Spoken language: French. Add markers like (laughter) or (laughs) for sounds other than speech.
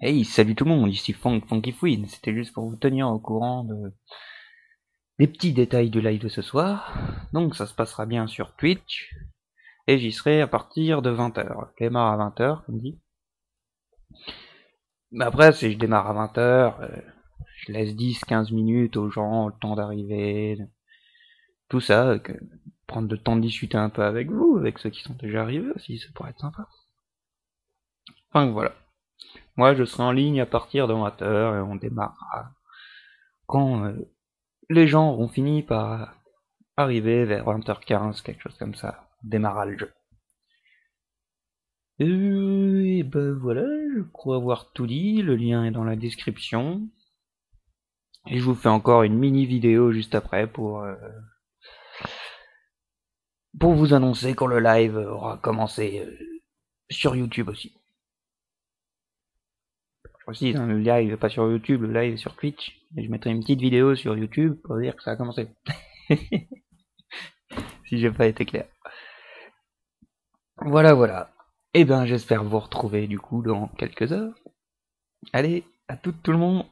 Hey, salut tout le monde, ici Funk Funky Fouine. C'était juste pour vous tenir au courant de des petits détails du live de ce soir. Donc ça se passera bien sur Twitch. Et j'y serai à partir de 20h. Je démarre à 20h, comme dit. Mais après, si je démarre à 20h, euh, je laisse 10-15 minutes aux gens, le temps d'arriver. Tout ça, que, prendre le temps de discuter un peu avec vous, avec ceux qui sont déjà arrivés aussi, ça pourrait être sympa. Enfin voilà. Moi, je serai en ligne à partir de 20h et on démarrera quand euh, les gens auront fini par arriver vers 20h15, quelque chose comme ça. On démarrera le jeu. Euh, et ben voilà, je crois avoir tout dit. Le lien est dans la description. Et je vous fais encore une mini vidéo juste après pour euh, pour vous annoncer quand le live aura commencé euh, sur YouTube aussi. Aussi, hein, le live pas sur YouTube, le live sur Twitch. Et je mettrai une petite vidéo sur YouTube pour dire que ça a commencé. (laughs) si j'ai pas été clair. Voilà, voilà. Et ben, j'espère vous retrouver du coup dans quelques heures. Allez, à tout, tout le monde.